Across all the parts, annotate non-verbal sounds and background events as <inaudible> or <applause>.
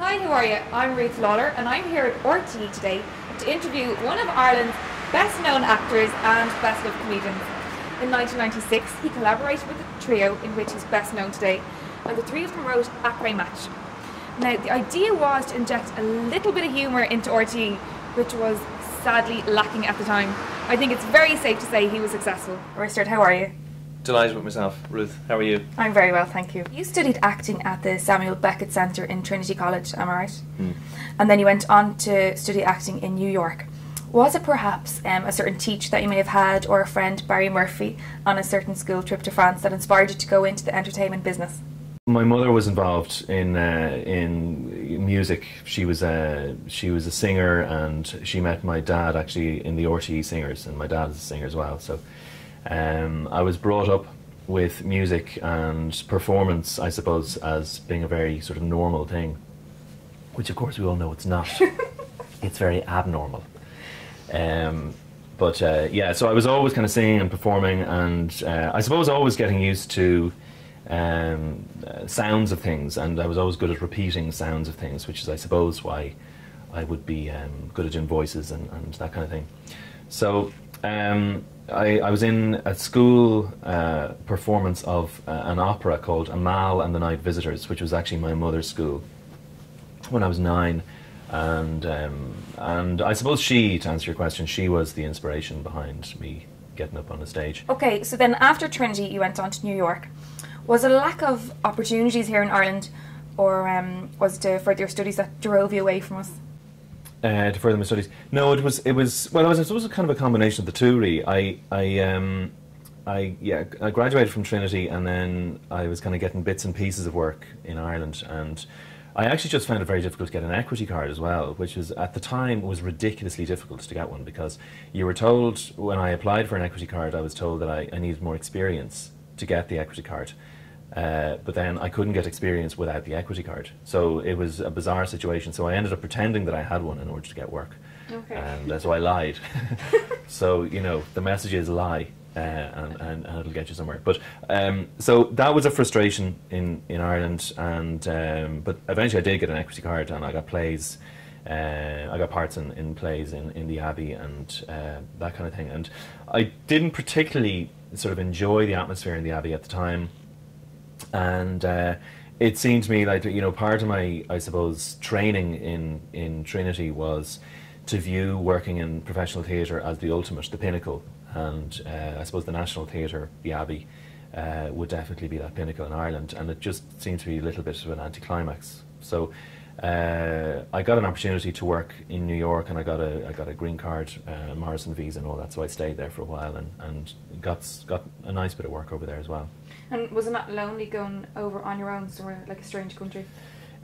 Hi, how are you? I'm Ruth Lawlor and I'm here at RTE today to interview one of Ireland's best known actors and best loved comedians. In 1996, he collaborated with the trio in which he's best known today, and the three of them wrote Après Match. Now, the idea was to inject a little bit of humour into RTE, which was sadly lacking at the time. I think it's very safe to say he was successful. Risteárd, how are you? Delighted with myself. Ruth, how are you? I'm very well, thank you. You studied acting at the Samuel Beckett Centre in Trinity College, am I right? Mm. And then you went on to study acting in New York. Was it perhaps um, a certain teacher that you may have had, or a friend, Barry Murphy, on a certain school trip to France that inspired you to go into the entertainment business? My mother was involved in uh, in music. She was a she was a singer, and she met my dad actually in the RTE Singers, and my dad is a singer as well. So um, I was brought up with music and performance, I suppose, as being a very sort of normal thing, which of course we all know it's not. <laughs> it's very abnormal. Um, but uh, yeah, so I was always kind of singing and performing, and uh, I suppose always getting used to um, uh, sounds of things, and I was always good at repeating sounds of things, which is, I suppose, why I would be um, good at doing voices and, and, that kind of thing. So um, I, I, was in a school uh, performance of uh, an opera called Amahl and the Night Visitors, which was actually my mother's school when I was nine. And um, and I suppose she, to answer your question, she was the inspiration behind me getting up on the stage. Okay, so then after Trinity, you went on to New York. Was a lack of opportunities here in Ireland, or um, was it to further your studies that drove you away from us? Uh, to further my studies. No, it was it was well, it was, it was kind of a combination of the two. Really, I I um, I yeah, I graduated from Trinity, and then I was kind of getting bits and pieces of work in Ireland, and I actually just found it very difficult to get an equity card as well, which was at the time was ridiculously difficult to get one because you were told when I applied for an equity card, I was told that I, I needed more experience to get the equity card. Uh, but then I couldn't get experience without the equity card. So it was a bizarre situation. So I ended up pretending that I had one in order to get work. Okay. And uh, so I lied. <laughs> <laughs> so, you know, the message is lie. Uh, and, and, and, it'll get you somewhere. But um, so that was a frustration in, in Ireland, and um, but eventually I did get an equity card, and I got plays. Uh, I got parts in, in plays in, in the Abbey and uh, that kind of thing. And I didn't particularly sort of enjoy the atmosphere in the Abbey at the time and uh, it seemed to me like you know part of my I suppose training in in Trinity was to view working in professional theatre as the ultimate, the pinnacle, and uh, I suppose the National Theatre, the Abbey, uh, would definitely be that pinnacle in Ireland, and it just seemed to be a little bit of an anticlimax. So. Uh, I got an opportunity to work in New York, and I got a I got a green card, uh, Morrison visa, and all that. So I stayed there for a while, and, and got got a nice bit of work over there as well. And was it not lonely going over on your own somewhere like a strange country?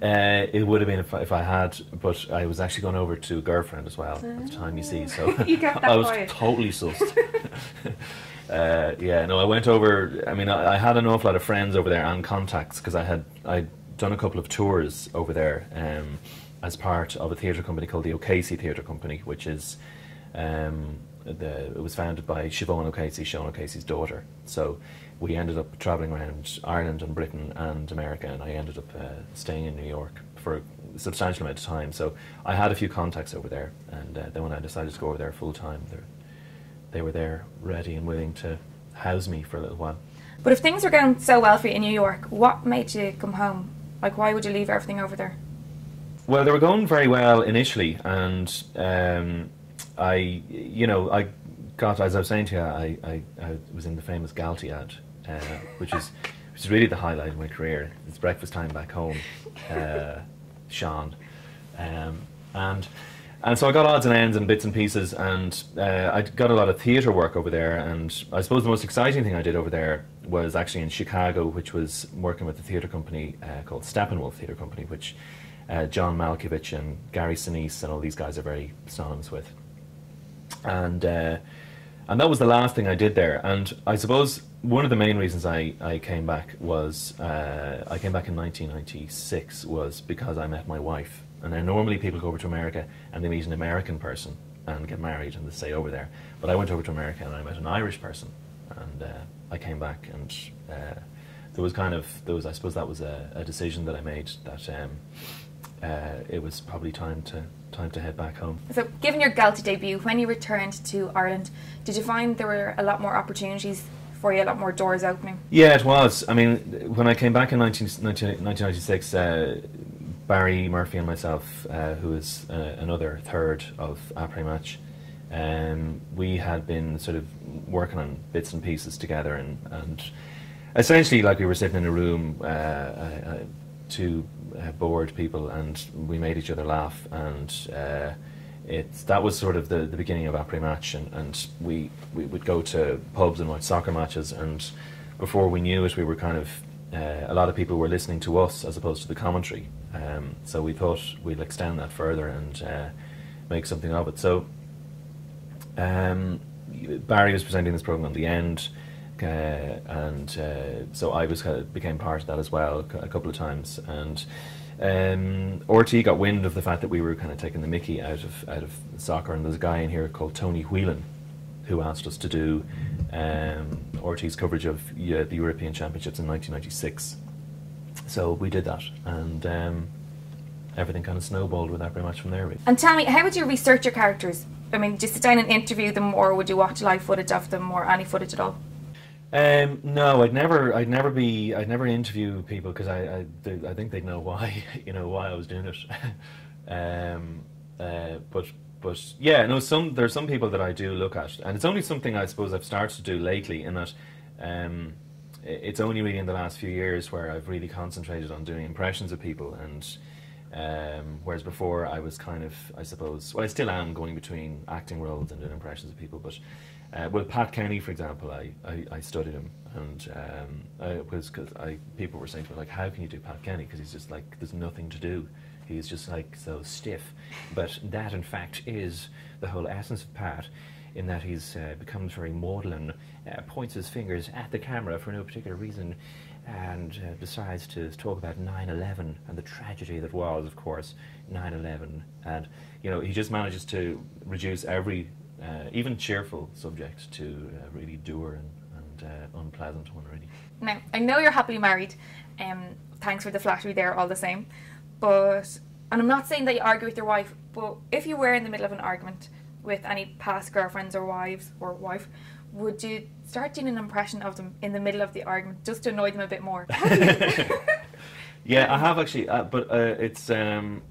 Uh, it would have been if I, if I had, but I was actually going over to a girlfriend as well at the time. You see, so <laughs> you <laughs> I was quiet. totally <laughs> sussed. uh, yeah, no, I went over. I mean, I, I, had an awful lot of friends over there and contacts because I had I'd done a couple of tours over there um, as part of a theatre company called the O'Casey Theatre Company, which is um, the, it was founded by Shivaun O'Casey, Sean O'Casey's daughter. So we ended up traveling around Ireland and Britain and America, and I ended up uh, staying in New York for a substantial amount of time. So I had a few contacts over there, and uh, then when I decided to go over there full time, they were there ready and willing to house me for a little while. But if things were going so well for you in New York, what made you come home? Like, why would you leave everything over there? Well, they were going very well initially, and um, I, you know, I got as I was saying to you, I, I, I was in the famous Galtee ad, uh, which is <laughs> which is really the highlight of my career. It's breakfast time back home, uh, Sean, um, and and so I got odds and ends and bits and pieces, and uh, I got a lot of theatre work over there. And I suppose the most exciting thing I did over there was actually in Chicago, which was working with a theatre company uh, called Steppenwolf Theatre Company, which uh, John Malkovich and Gary Sinise and all these guys are very synonymous with and uh, and that was the last thing I did there. And I suppose one of the main reasons I, I came back was uh, I came back in 1996 was because I met my wife. And then normally people go over to America and they meet an American person and get married and they stay over there. But I went over to America and I met an Irish person, and uh, I came back and uh, there was kind of there was I suppose that was a, a decision that I made that um, uh, it was probably time to time to head back home. So, given your Galtee debut, when you returned to Ireland, did you find there were a lot more opportunities for you, a lot more doors opening? Yeah, it was. I mean, when I came back in 19, 19, 1996, uh, Barry Murphy and myself, uh, who is uh, another third of Après Match, um, we had been sort of working on bits and pieces together, and, and essentially, like we were sitting in a room, uh, uh, two uh, bored people, and we made each other laugh, and uh, it's that was sort of the, the beginning of Après Match, and, and we, we would go to pubs and watch soccer matches, and before we knew it, we were kind of uh, a lot of people were listening to us as opposed to the commentary. Um, so we thought we'd extend that further and uh, make something of it. So um, Barry was presenting this program on the end, uh, and uh, so I was kind of became part of that as well a couple of times. And um, RT got wind of the fact that we were kind of taking the Mickey out of out of soccer, and there's a guy in here called Tony Whelan who asked us to do um, RT's coverage of uh, the European Championships in 1996. So we did that, and um, everything kind of snowballed with that very much from there. Really. And tell me, how would you research your characters? I mean, just sit down and interview them, or would you watch live footage of them, or any footage at all? Um, no, I'd never, I'd never be, I'd never interview people because I, I, they, I think they'd know why, <laughs> you know, why I was doing it. <laughs> um, uh, but, but yeah, no, some there's some people that I do look at, and it's only something I suppose I've started to do lately. In that, um, it's only really in the last few years where I've really concentrated on doing impressions of people, and um, whereas before I was kind of, I suppose, well, I still am going between acting roles and doing impressions of people, but. Uh, well, Pat Kenny, for example, I, I, I studied him, and um, I was because I people were saying to me like, "How can you do Pat Kenny?" Because he's just like, there's nothing to do. He's just like so stiff. But that, in fact, is the whole essence of Pat, in that he's uh, becomes very maudlin, uh, points his fingers at the camera for no particular reason, and uh, decides to talk about 9/11 and the tragedy that was, of course, 9/11. And you know, he just manages to reduce every uh, even cheerful subject to a really dour and, and uh, unpleasant one, really. Now, I know you're happily married. Um, thanks for the flattery there, all the same. But, and I'm not saying that you argue with your wife, but if you were in the middle of an argument with any past girlfriends or wives or wife, would you start doing an impression of them in the middle of the argument just to annoy them a bit more? <laughs> <laughs> yeah, I have actually, uh, but uh, it's. Um,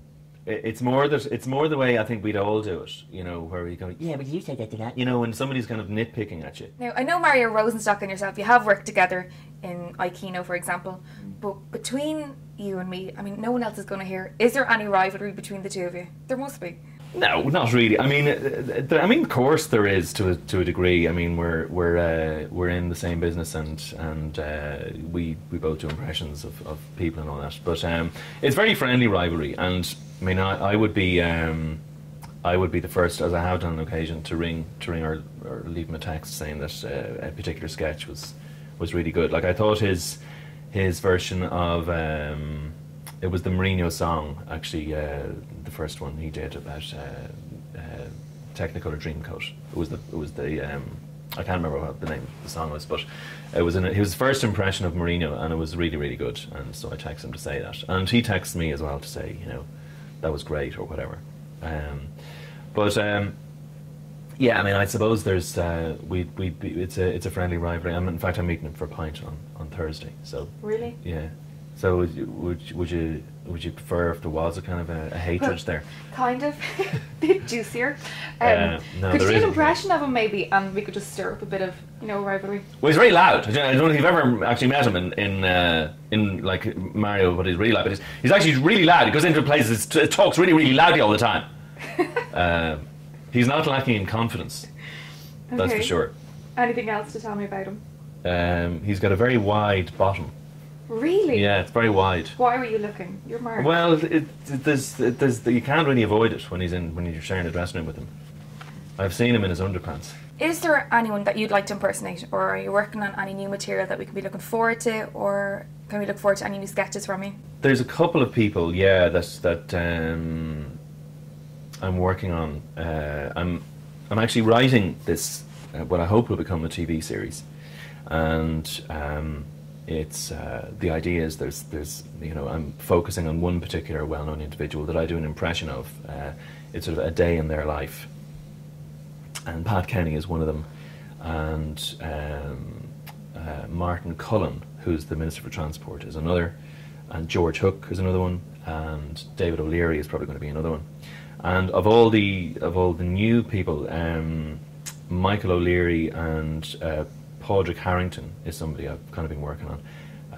it's more that it's more the way I think we'd all do it, you know, where we go, yeah, but you said that to that, you know, when somebody's kind of nitpicking at you. Now, I know Mario Rosenstock and yourself, you have worked together in Aikino, for example, but between you and me, I mean, no one else is going to hear. Is there any rivalry between the two of you? There must be. No, not really. I mean, uh, I mean, of course there is to a, to a degree. I mean, we're we're uh, we're in the same business, and and uh, we we both do impressions of, of people and all that. But um, it's very friendly rivalry, and I mean, I, I would be um, I would be the first, as I have done on occasion, to ring to ring or, or leave him a text saying that uh, a particular sketch was was really good. Like I thought his his version of um, it was the Mourinho song, actually, uh, the first one he did about uh, uh, Technicolor Dreamcoat. It was the it was the um, I can't remember what the name of the song was, but it was in his first impression of Mourinho, and it was really really good. And so I texted him to say that, and he texted me as well to say, you know, that was great or whatever. Um, but um, yeah, I mean, I suppose there's uh, we we it's a it's a friendly rivalry. I'm in fact I'm meeting him for a pint on, on Thursday. So really, yeah. So would you, would you, would you would you prefer if there was a kind of a, a hatred there? Kind of, a <laughs> <laughs> bit juicier. Um, Uh, no, could you do an impression of him maybe, and we could just stir up a bit of you know rivalry? Well, he's very loud. I don't know if you've ever actually met him in in, uh, in like Mario, what he's really like. But he's, he's actually really loud. He goes into places, talks really, really loudly all the time. uh, <laughs> he's not lacking in confidence. That's for sure. Anything else to tell me about him? Um, he's got a very wide bottom. Really? Yeah, it's very wide. Why were you looking? You're married. Well, it, it, there's, it, there's, you can't really avoid it when he's in when you're sharing a dressing room with him. I've seen him in his underpants. Is there anyone that you'd like to impersonate, or are you working on any new material that we can be looking forward to, or can we look forward to any new sketches from you? There's a couple of people, yeah, that's that um, I'm working on. Uh, I'm I'm actually writing this, uh, what I hope will become a TV series, and um, it's uh, the idea is there's there's you know I'm focusing on one particular well-known individual that I do an impression of. Uh, it's sort of a day in their life, and Pat Kenny is one of them, and um, uh, Martin Cullen, who's the Minister for Transport, is another, and George Hook is another one, and David O'Leary is probably going to be another one, and of all the of all the new people, um, Michael O'Leary and uh, Padraig Harrington is somebody I've kind of been working on.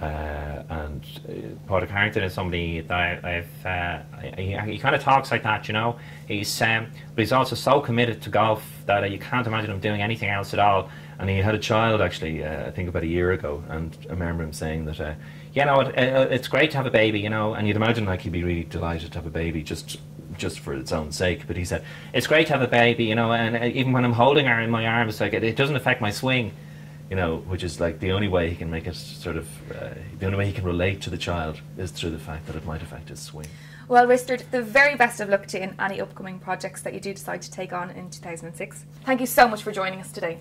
Uh, and uh, Padraig Harrington is somebody that I, have uh, he, he kind of talks like that, you know. He's um, but he's also so committed to golf that uh, you can't imagine him doing anything else at all. And he had a child actually, uh, I think about a year ago, and I remember him saying that, uh, you know, it, it's great to have a baby, you know, and you'd imagine like he'd be really delighted to have a baby just just for its own sake. But he said it's great to have a baby, you know, and even when I'm holding her in my arms, like it, it doesn't affect my swing you know, which is like the only way he can make it sort of, uh, the only way he can relate to the child is through the fact that it might affect his swing. Well, Risteárd, the very best of luck to you in any upcoming projects that you do decide to take on in 2006. Thank you so much for joining us today.